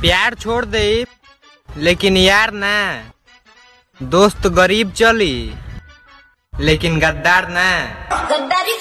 प्यार छोड़ दे लेकिन यार ना। दोस्त गरीब चली लेकिन गद्दार ना। गद्दारी